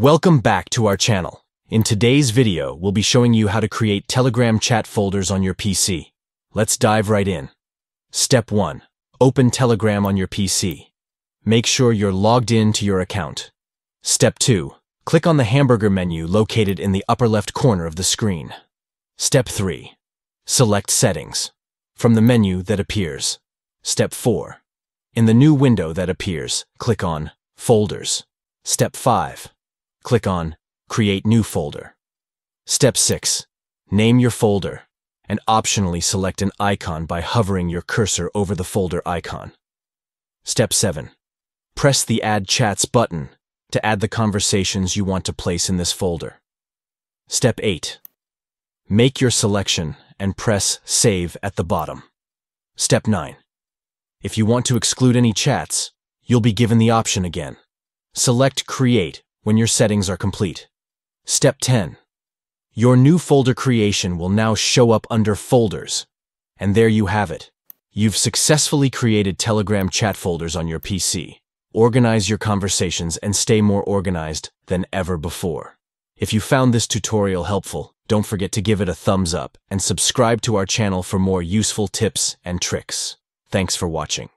Welcome back to our channel. In today's video, we'll be showing you how to create Telegram chat folders on your PC. Let's dive right in. Step 1. Open Telegram on your PC. Make sure you're logged in to your account. Step 2. Click on the hamburger menu located in the upper left corner of the screen. Step 3. Select Settings from the menu that appears. Step 4. In the new window that appears, click on Folders. Step 5. Click on Create New Folder. Step 6. Name your folder and optionally select an icon by hovering your cursor over the folder icon. Step 7. Press the Add Chats button to add the conversations you want to place in this folder. Step 8. Make your selection and press Save at the bottom. Step 9. If you want to exclude any chats, you'll be given the option again. Select Create when your settings are complete. Step 10. Your new folder creation will now show up under Folders. And there you have it. You've successfully created Telegram chat folders on your PC. Organize your conversations and stay more organized than ever before. If you found this tutorial helpful, don't forget to give it a thumbs up and subscribe to our channel for more useful tips and tricks. Thanks for watching.